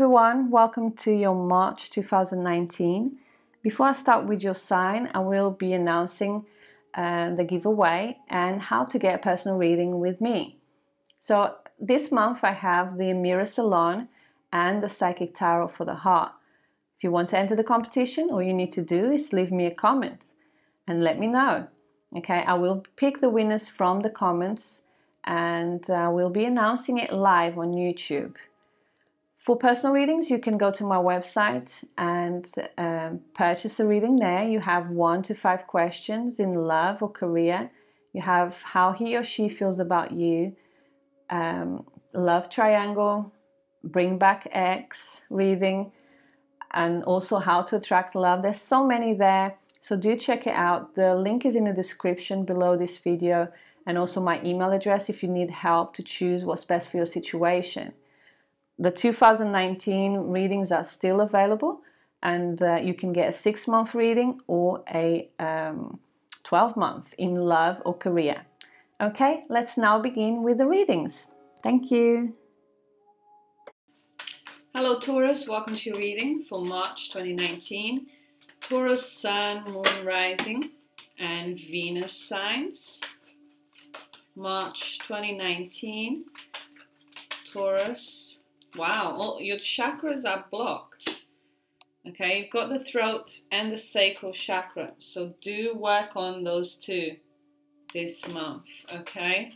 everyone, welcome to your March 2019. Before I start with your sign, I will be announcing uh, the giveaway and how to get a personal reading with me. So this month I have the Mirror Salon and the Psychic Tarot for the Heart. If you want to enter the competition, all you need to do is leave me a comment and let me know. Okay, I will pick the winners from the comments and uh, we'll be announcing it live on YouTube. For personal readings, you can go to my website and um, purchase a reading there. You have one to five questions in love or career. You have how he or she feels about you, um, love triangle, bring back X reading, and also how to attract love. There's so many there, so do check it out. The link is in the description below this video and also my email address if you need help to choose what's best for your situation the 2019 readings are still available and uh, you can get a six month reading or a um, 12 month in love or career. Okay, let's now begin with the readings. Thank you. Hello, Taurus. Welcome to your reading for March 2019. Taurus, Sun, Moon, Rising, and Venus signs. March 2019. Taurus, Wow, all your chakras are blocked. Okay, you've got the throat and the sacral chakra. So do work on those two this month. Okay.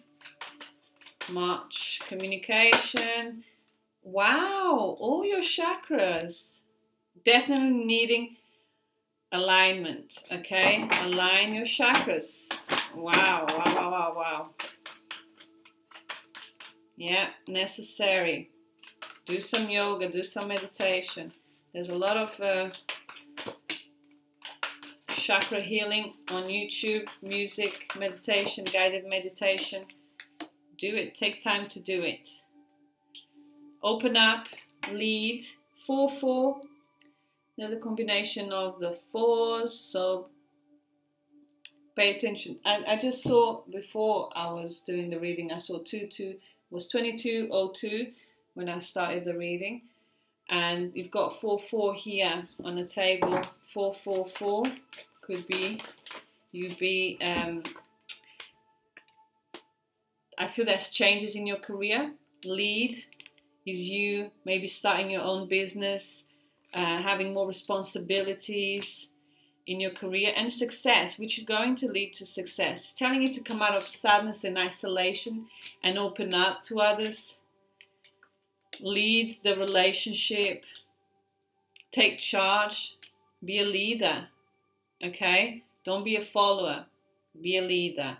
March communication. Wow, all your chakras definitely needing alignment. Okay, align your chakras. Wow, wow, wow, wow, wow. Yeah, necessary do some yoga, do some meditation. There's a lot of uh, chakra healing on YouTube, music, meditation, guided meditation. Do it. Take time to do it. Open up, lead, 4 4. There's a combination of the fours, so pay attention. I, I just saw before I was doing the reading, I saw 2 2 was 2202 when I started the reading. And you've got 4 4 here on the table. 4 4 4 could be you'd be. Um, I feel there's changes in your career. Lead is you maybe starting your own business, uh, having more responsibilities in your career, and success, which is going to lead to success. It's telling you to come out of sadness and isolation and open up to others lead the relationship, take charge, be a leader. Okay? Don't be a follower, be a leader.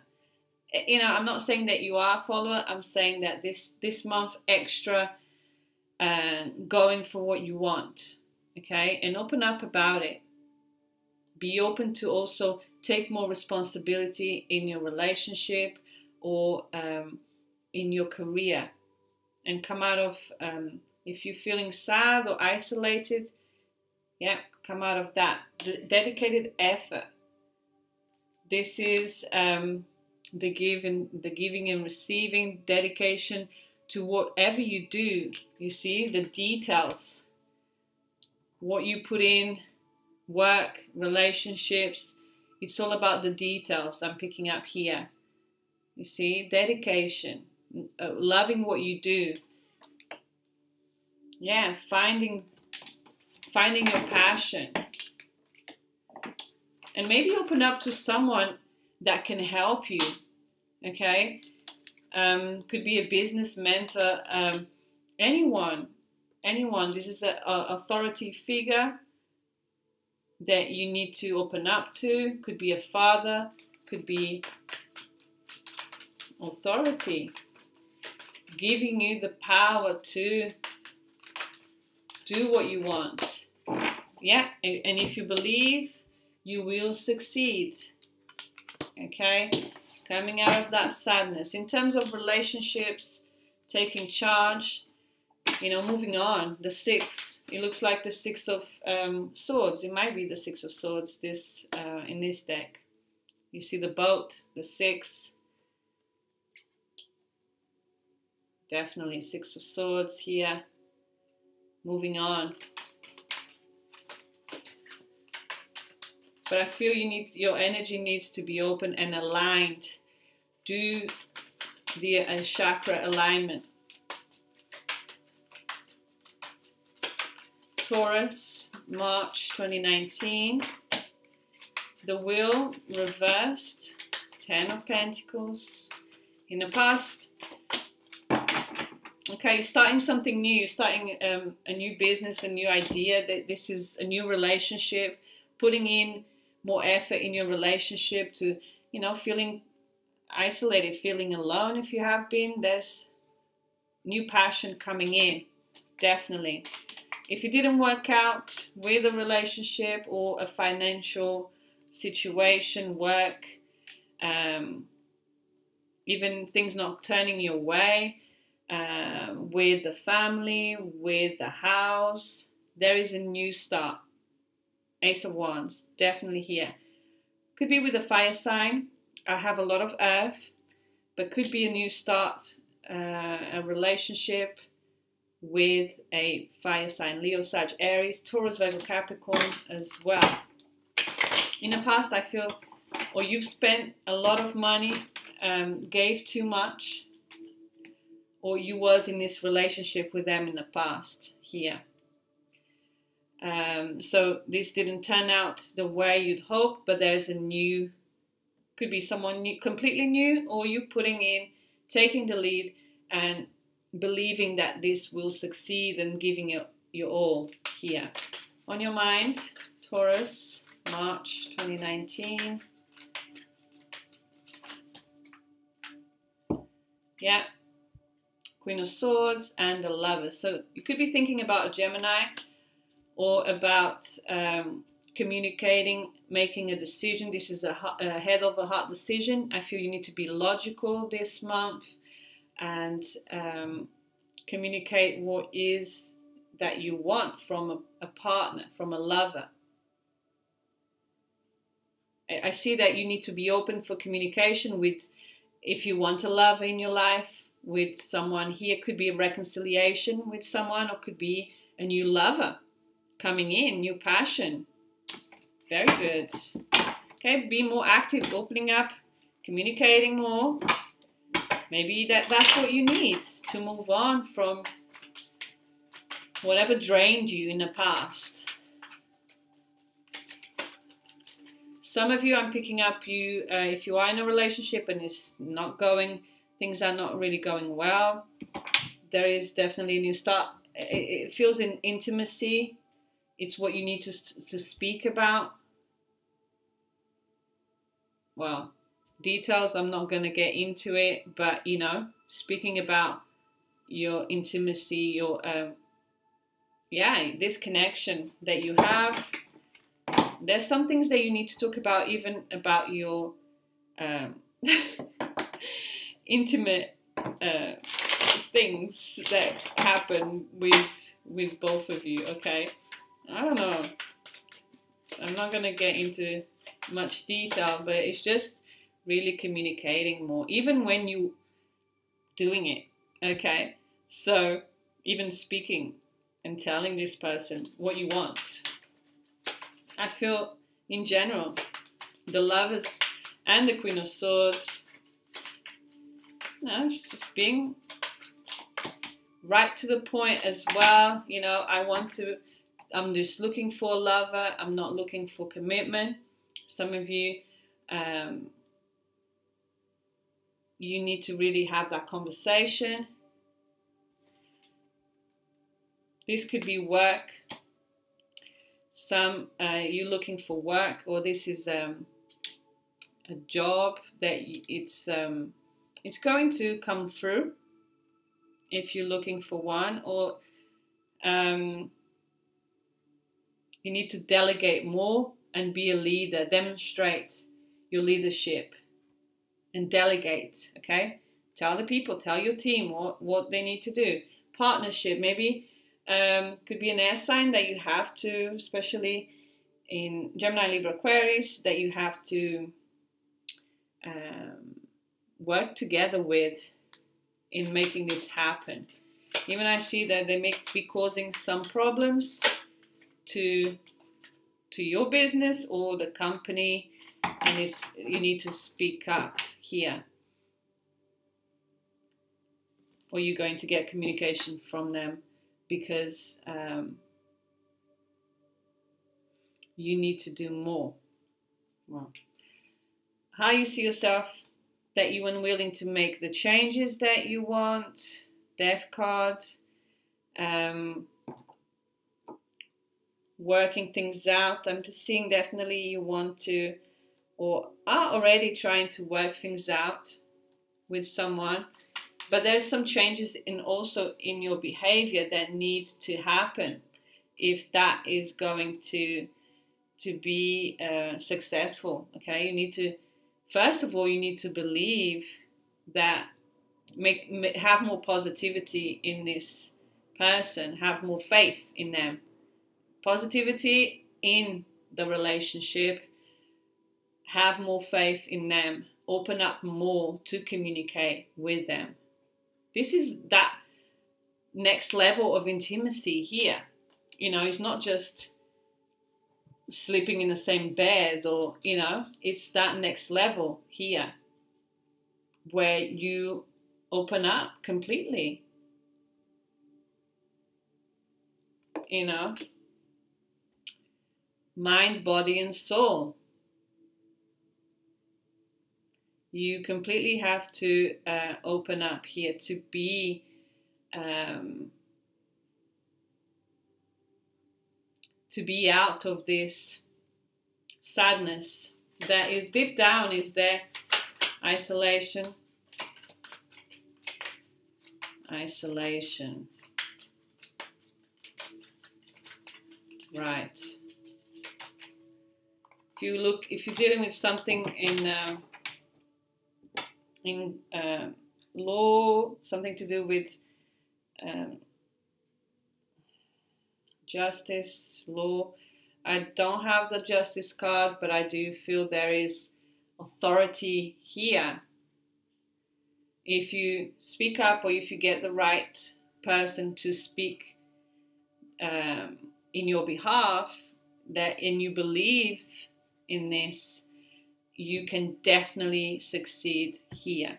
Eh, you know, I'm not saying that you are a follower, I'm saying that this this month extra uh, going for what you want. Okay? And open up about it. Be open to also take more responsibility in your relationship or um, in your career and come out of um, if you're feeling sad or isolated yeah come out of that. The dedicated effort. This is um, the giving the giving and receiving dedication to whatever you do. You see the details. What you put in work relationships it's all about the details i'm picking up here. You see dedication loving what you do. Yeah, finding finding your passion. And maybe open up to someone that can help you. Okay? Um, could be a business mentor, um, anyone, anyone. This is an authority figure that you need to open up to. Could be a father, could be authority giving you the power to do what you want. Yeah, and if you believe, you will succeed. Okay, coming out of that sadness. In terms of relationships, taking charge, you know, moving on. The six, it looks like the six of um, swords. It might be the six of swords. This uh, in this deck, you see the boat, the six, Definitely Six of Swords here. moving on. But I feel you need your energy needs to be open and aligned. Do the uh, chakra alignment. Taurus, March 2019. The Wheel reversed, Ten of Pentacles. In the past, okay, starting something new, starting um, a new business, a new idea, that this is a new relationship, putting in more effort in your relationship to, you know, feeling isolated, feeling alone if you have been, there's new passion coming in, definitely. If it didn't work out with a relationship or a financial situation, work, um, even things not turning your way, uh, with the family, with the house, there is a new start. Ace of Wands, definitely here. Could be with a fire sign. I have a lot of earth, but could be a new start, uh, a relationship with a fire sign, Leo, Sag, Aries, Taurus, Virgo, Capricorn as well. In the past, I feel, or you've spent a lot of money, um, gave too much, or you was in this relationship with them in the past here. Um, so this didn't turn out the way you'd hope, but there's a new, could be someone new, completely new, or you putting in, taking the lead and believing that this will succeed and giving it your all here. On your mind, Taurus, March 2019. Yeah, Queen of Swords and the Lovers. So you could be thinking about a Gemini or about um, communicating, making a decision. This is a, a, head of a heart decision. I feel you need to be logical this month and um, communicate what is that you want from a, a partner, from a lover. I, I see that you need to be open for communication with, if you want a lover in your life, with someone here. Could be a reconciliation with someone, or could be a new lover coming in, new passion. Very good. Okay, be more active, opening up, communicating more. Maybe that, that's what you need to move on from whatever drained you in the past. Some of you, I'm picking up you, uh, if you are in a relationship and it's not going, things are not really going well, there is definitely a new start. It, feels in intimacy it's what you need to, to speak about. Well, details, I'm not going to get into it, but you know, speaking about your intimacy, your, um, yeah, this connection that you have. There's some things that you need to talk about, even about your um, intimate uh, things that happen with with both of you. Okay, I don't know. I'm not gonna get into much detail, but it's just really communicating more, even when you doing it. Okay, so even speaking and telling this person what you want. I feel in general, the lovers and the Queen of Swords. No, it's just being right to the point as well. You know, I want to I'm just looking for a lover. I'm not looking for commitment. Some of you, um, you need to really have that conversation. This could be work. Some uh, you're looking for work, or this is um, a job that it's um, it's going to come through if you're looking for one, or um, you need to delegate more and be a leader. Demonstrate your leadership and delegate. Okay? Tell the people, tell your team what, what they need to do. Partnership, maybe um, could be an air sign that you have to, especially in Gemini, Libra, Aquarius, that you have to um, work together with in making this happen. Even I see that they may be causing some problems to to your business or the company, and it's you need to speak up here, or you're going to get communication from them because um, you need to do more. Well, how you see yourself that you're unwilling to make the changes that you want, death cards, um, working things out. I'm seeing definitely you want to or are already trying to work things out with someone but there's some changes in also in your behavior that need to happen if that is going to to be uh, successful okay you need to first of all you need to believe that make, have more positivity in this person have more faith in them. Positivity in the relationship have more faith in them open up more to communicate with them. This is that next level of intimacy here. You know it's not just sleeping in the same bed or you know it's that next level here where you open up completely. You know mind body and soul. You completely have to uh, open up here to be um, to be out of this sadness that is deep down is there isolation. Isolation. Right. If you look if you're dealing with something in uh, in uh, law something to do with um, justice, law. I don't have the justice card, but I do feel there is authority here. If you speak up or if you get the right person to speak um, in your behalf, that and you believe in this, you can definitely succeed here.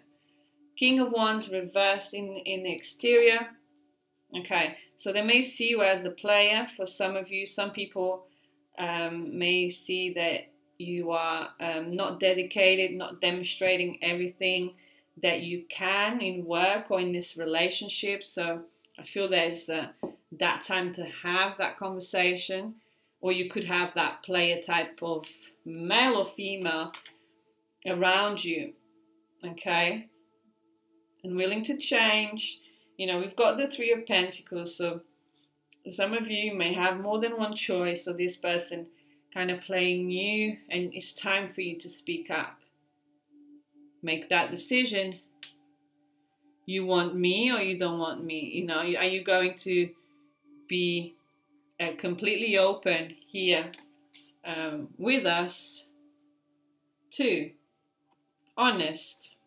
King of Wands reverse in, in the exterior. Okay, so they may see you as the player for some of you. Some people um, may see that you are um, not dedicated, not demonstrating everything that you can in work or in this relationship. So I feel there's uh, that time to have that conversation, or you could have that player type of male or female around you. Okay, and willing to change you know, we've got the Three of Pentacles, so some of you may have more than one choice, or this person kind of playing you, and it's time for you to speak up. Make that decision. You want me or you don't want me? You know, are you going to be uh, completely open here um, with us? Two, honest.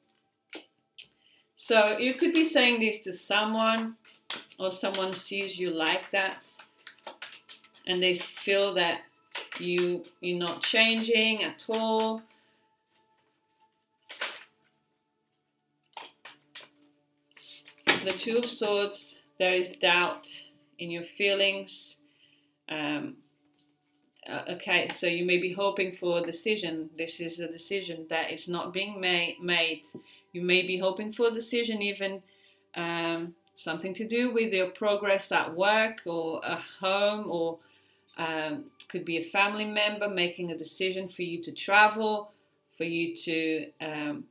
So you could be saying this to someone, or someone sees you like that, and they feel that you you're not changing at all. The Two of Swords, there is doubt in your feelings. Um, uh, okay, so you may be hoping for a decision. This is a decision that is not being made. made you may be hoping for a decision, even um, something to do with your progress at work or a home, or um, could be a family member making a decision for you to travel, for you to um,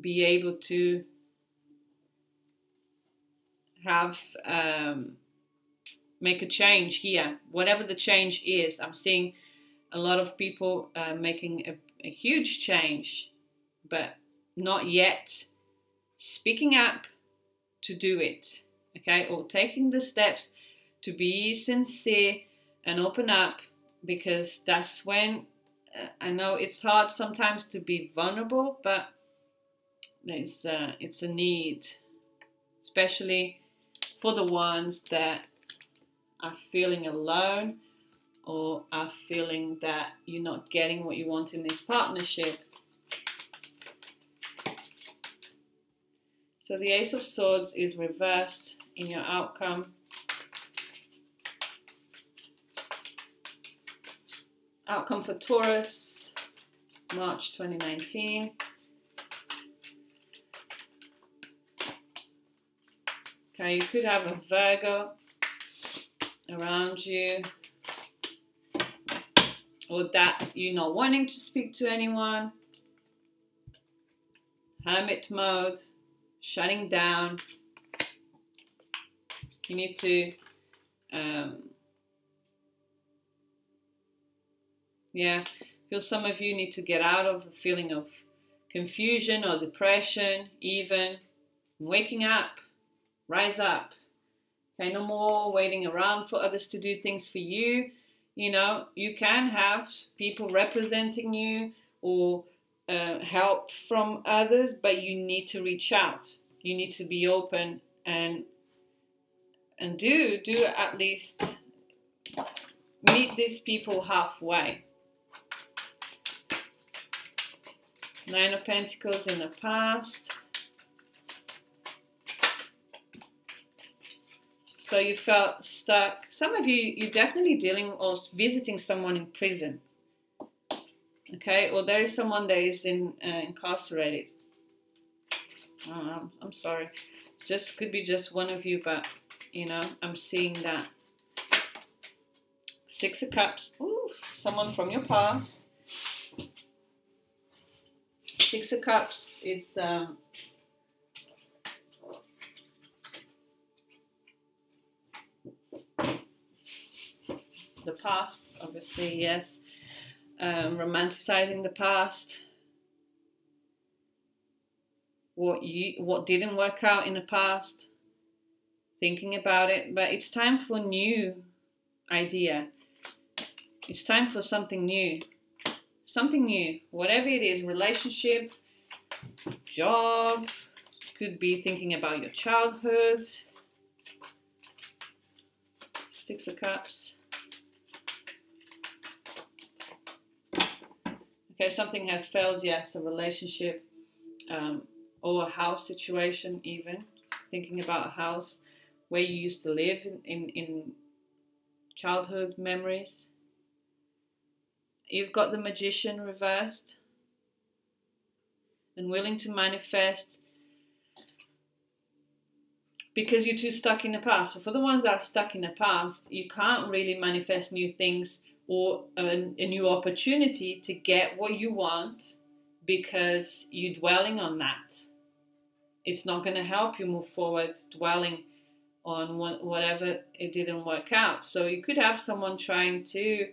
be able to have um, make a change here, whatever the change is. I'm seeing a lot of people uh, making a, a huge change, but not yet speaking up to do it, okay, or taking the steps to be sincere and open up because that's when uh, I know it's hard sometimes to be vulnerable, but it's uh, it's a need. especially for the ones that are feeling alone or are feeling that you're not getting what you want in this partnership. So the Ace of Swords is reversed in your outcome. Outcome for Taurus, March 2019. Okay, you could have a Virgo around you, or that you're not wanting to speak to anyone. Hermit mode, shutting down. You need to um, Yeah, feel some of you need to get out of a feeling of confusion or depression, even waking up, rise up. Okay, no more waiting around for others to do things for you. You know, you can have people representing you or uh, help from others, but you need to reach out. You need to be open and and do do at least meet these people halfway. Nine of Pentacles in the past. So you felt stuck. Some of you, you're definitely dealing or visiting someone in prison. Okay, or there is someone that is in uh, incarcerated. Oh, I'm, I'm sorry. Just could be just one of you, but you know, I'm seeing that. Six of Cups. Ooh, someone from your past. Six of Cups, it's um, the past, obviously, yes. Um, romanticizing the past. What you what didn't work out in the past. Thinking about it, but it's time for new idea. It's time for something new something new, whatever it is, relationship, job, could be thinking about your childhood. Six of Cups. Okay, something has failed, yes, a relationship um, or a house situation, even. Thinking about a house where you used to live in, in, in childhood memories. You've got the magician reversed and willing to manifest because you're too stuck in the past. So for the ones that are stuck in the past, you can't really manifest new things or a, a new opportunity to get what you want because you're dwelling on that. It's not going to help you move forward dwelling on whatever it didn't work out. So you could have someone trying to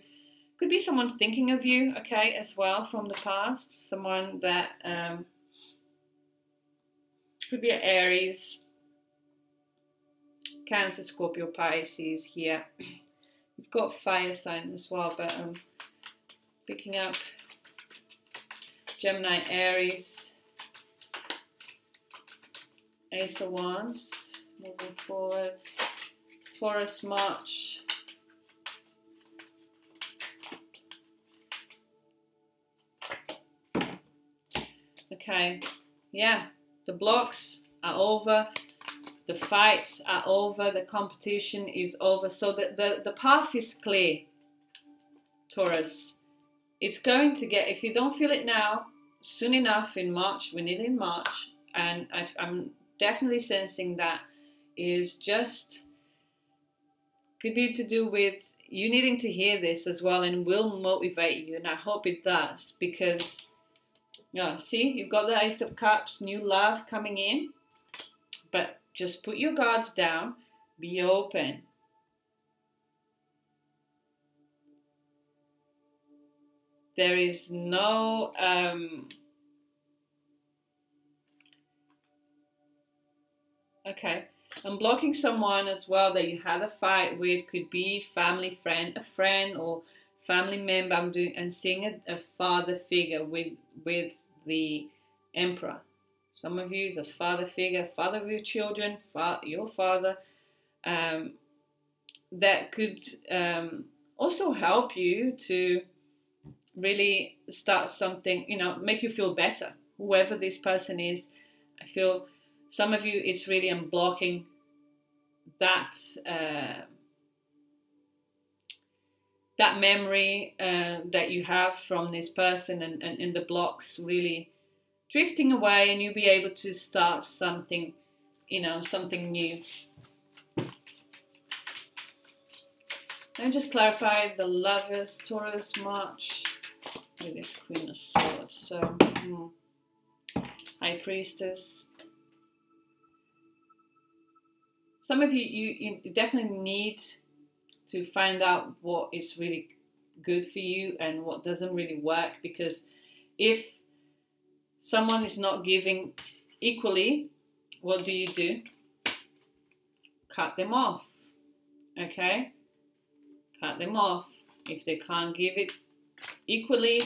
could be someone thinking of you, okay, as well from the past. Someone that um, could be Aries, Cancer, Scorpio, Pisces here. We've got fire sign as well, but um, picking up Gemini, Aries, Ace of Wands, moving forward, Taurus, March, Okay, yeah, the blocks are over, the fights are over, the competition is over. So the, the, the path is clear, Taurus. It's going to get, if you don't feel it now, soon enough in March, we're nearly in March, and I, I'm definitely sensing that is just could be to do with you needing to hear this as well and will motivate you and i hope it does because yeah, see, you've got the Ace of Cups, new love coming in. But just put your guards down, be open. There is no um, okay. And blocking someone as well that you had a fight with could be family, friend, a friend, or family member. I'm doing and seeing a, a father figure with with the emperor. Some of you is a father figure, father of your children, your father, um, that could um, also help you to really start something, you know, make you feel better. Whoever this person is, I feel some of you it's really unblocking that uh, that memory uh, that you have from this person and, and, and the blocks really drifting away and you'll be able to start something you know something new. Let me just clarify the lovers taurus march. With this queen of swords so hmm. high priestess. Some of you, you, you definitely need to find out what is really good for you and what doesn't really work because if someone is not giving equally, what do you do? Cut them off. Okay? Cut them off. If they can't give it equally,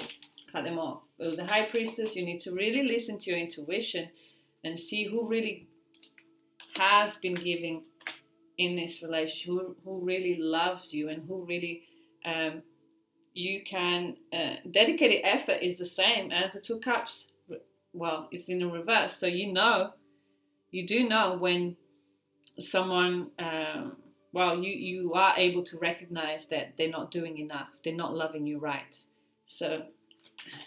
cut them off. Well, the high priestess, you need to really listen to your intuition and see who really has been giving in this relationship, who, who really loves you and who really um, you can uh, dedicated effort is the same as the two cups. Well, it's in the reverse, so you know, you do know when someone. Um, well, you you are able to recognize that they're not doing enough. They're not loving you right. So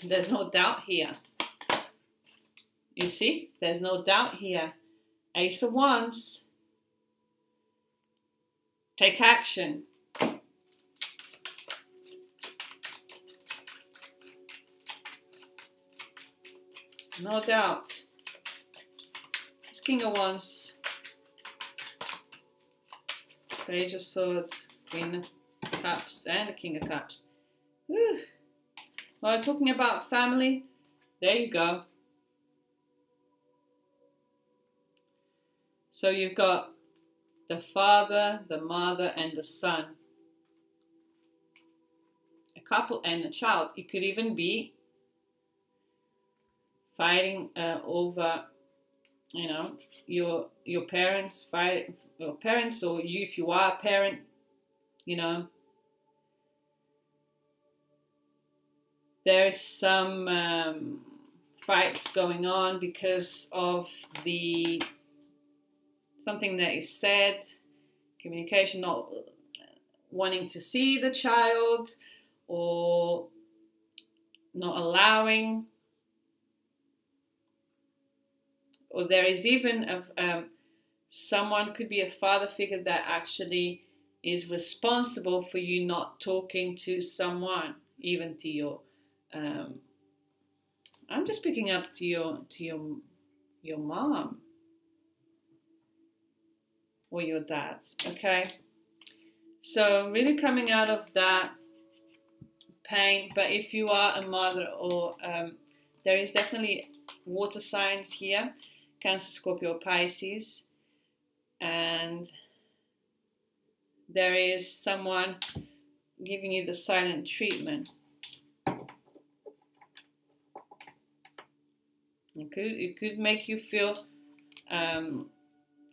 there's no doubt here. You see, there's no doubt here. Ace of Wands. Take action. No doubt. It's King of Wands. Page of Swords, Queen of Cups, and the King of Cups. Whew. Well, talking about family, there you go. So you've got the father, the mother, and the son. A couple and a child. It could even be fighting uh, over, you know, your your parents fight your parents or you if you are a parent, you know. There is some um, fights going on because of the something that is said, communication, not wanting to see the child or not allowing. Or there is even a, um, someone could be a father figure that actually is responsible for you not talking to someone, even to your. Um, I'm just picking up to your to your your mom or your dad's. Okay. So really coming out of that pain. But if you are a mother or um, there is definitely water signs here, Cancer, Scorpio, Pisces, and there is someone giving you the silent treatment. It could, it could make you feel um,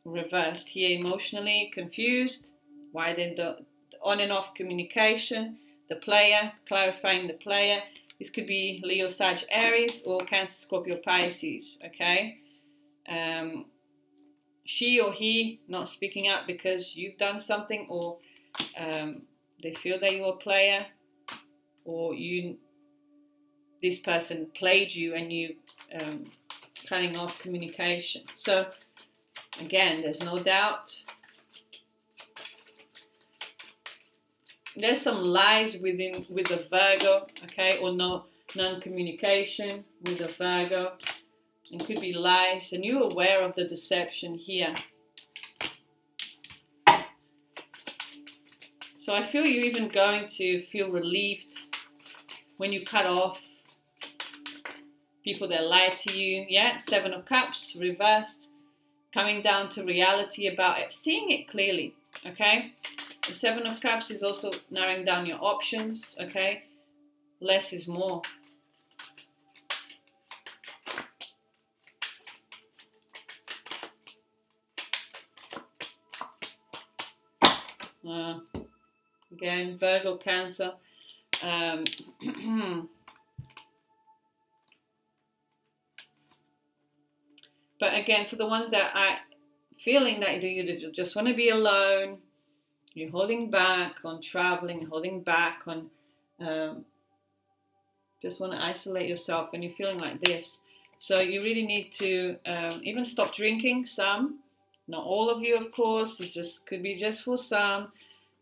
reversed. Here emotionally confused why then the on and off communication the player clarifying the player. This could be leo sag aries or cancer scorpio pisces okay um, she or he not speaking up because you've done something or um, they feel that you're a player or you this person played you and you um, cutting off communication so Again, there's no doubt. There's some lies within with the Virgo, okay, or no non-communication with a Virgo. It could be lies, and you're aware of the deception here. So I feel you're even going to feel relieved when you cut off people that lie to you. Yeah, Seven of Cups, reversed coming down to reality about it, seeing it clearly, okay? The Seven of Cups is also narrowing down your options, okay? Less is more. Uh, again, Virgo, Cancer. Um, but again, for the ones that are feeling that you just want to be alone, you're holding back on traveling, holding back on um, just want to isolate yourself and you're feeling like this. So you really need to um, even stop drinking some. Not all of you, of course. This just could be just for some.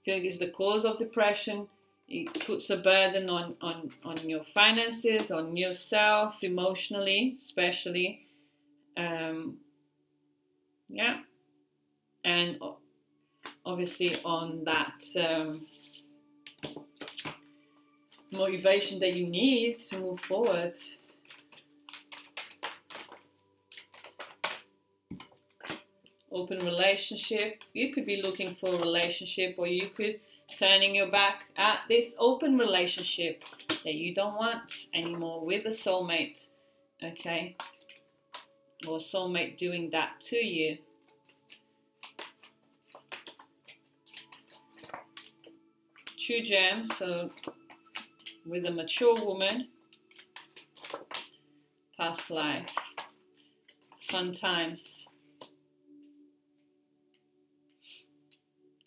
Feeling is the cause of depression. It puts a burden on, on, on your finances, on yourself, emotionally, especially. Um, yeah. And obviously on that um, motivation that you need to move forward. Open relationship. You could be looking for a relationship, or you could turning your back at this open relationship that you don't want anymore with a soulmate. Okay, or soulmate doing that to you. True gem. So with a mature woman, past life, fun times.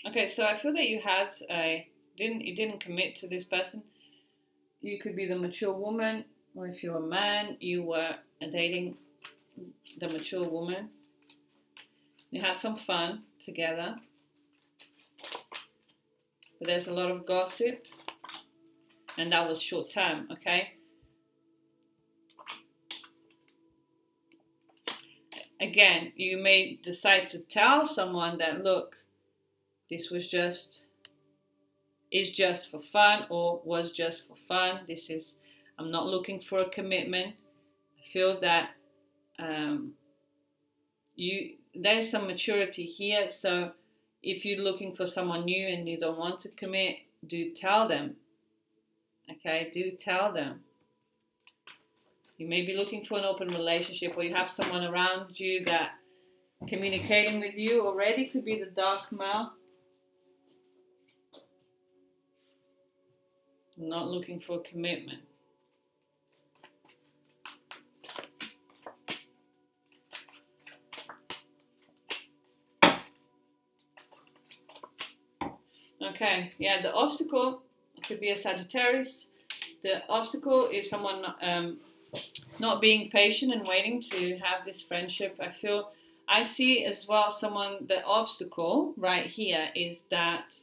Okay, so I feel that you had a didn't you didn't commit to this person. You could be the mature woman, or if you're a man, you were dating the mature woman. You had some fun together, but there's a lot of gossip and that was short term, okay? Again, you may decide to tell someone that, look, this was just, is just for fun or was just for fun. This is, I'm not looking for a commitment. I feel that um, you, there's some maturity here. So if you're looking for someone new and you don't want to commit, do tell them Okay, do tell them. You may be looking for an open relationship or you have someone around you that communicating with you already could be the dark male. Not looking for commitment. Okay, yeah, the obstacle could be a Sagittarius. The obstacle is someone um, not being patient and waiting to have this friendship. I feel I see as well someone the obstacle right here is that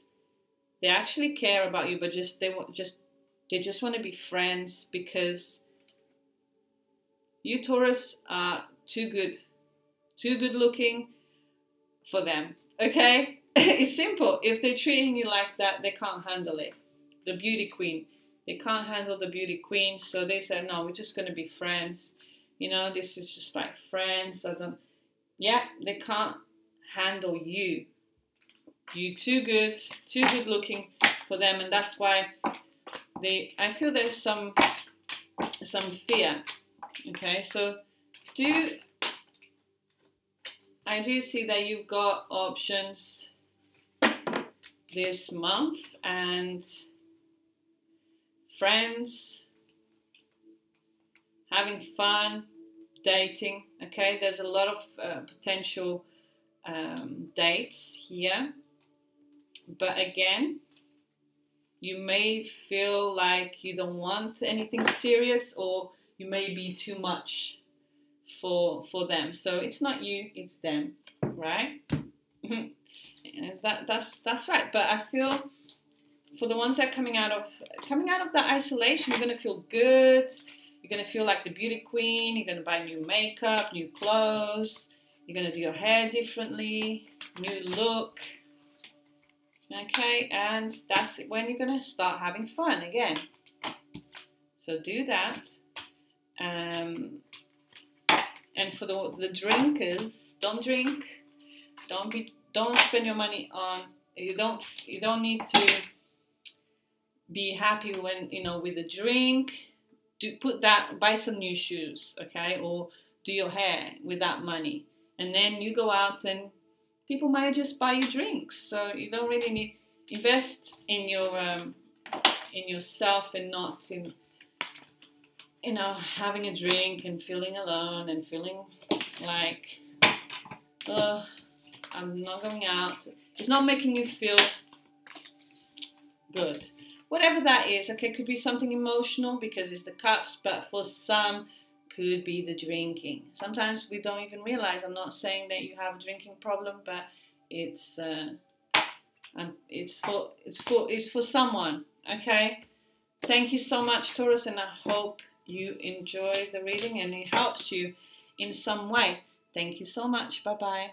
they actually care about you, but just they want just they just want to be friends because you Taurus are too good, too good looking for them. Okay, it's simple. If they're treating you like that, they can't handle it the beauty queen. They can't handle the beauty queen, so they said, no, we're just going to be friends. You know, this is just like friends. I don't, yeah, they can't handle you. You too good, too good looking for them, and that's why they. I feel there's some some fear. Okay, so do I do see that you've got options this month and friends, having fun, dating. Okay, there's a lot of uh, potential um, dates here, but again, you may feel like you don't want anything serious, or you may be too much for for them. So it's not you, it's them, right? Mm-hmm. that that's that's right. But I feel for the ones that are coming out of coming out of that isolation, you're gonna feel good. You're gonna feel like the beauty queen. You're gonna buy new makeup, new clothes. You're gonna do your hair differently, new look. Okay, and that's when you're gonna start having fun again. So do that. Um, and for the the drinkers, don't drink. Don't be. Don't spend your money on. You don't. You don't need to be happy when you know with a drink do put that buy some new shoes okay or do your hair with that money and then you go out and people might just buy you drinks so you don't really need invest in your um, in yourself and not in you know having a drink and feeling alone and feeling like oh I'm not going out. It's not making you feel good. Whatever that is, okay, could be something emotional because it's the cups, but for some could be the drinking. Sometimes we don't even realize. I'm not saying that you have a drinking problem, but it's uh, and it's for it's for it's for someone. Okay. Thank you so much, Taurus, and I hope you enjoy the reading and it helps you in some way. Thank you so much. Bye bye.